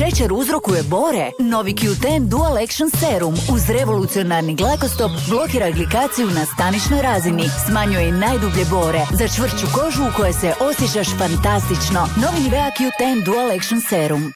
šećer uzrokuje bore. Novi Q10 Dual Action Serum uz revolucionarni glakostop blokira glikaciju na staničnoj razini, smanjuje i najdublje bore, za čvršću kožu u kojoj se osjećaš fantastično. Novi Nivea Q10 Dual Action Serum.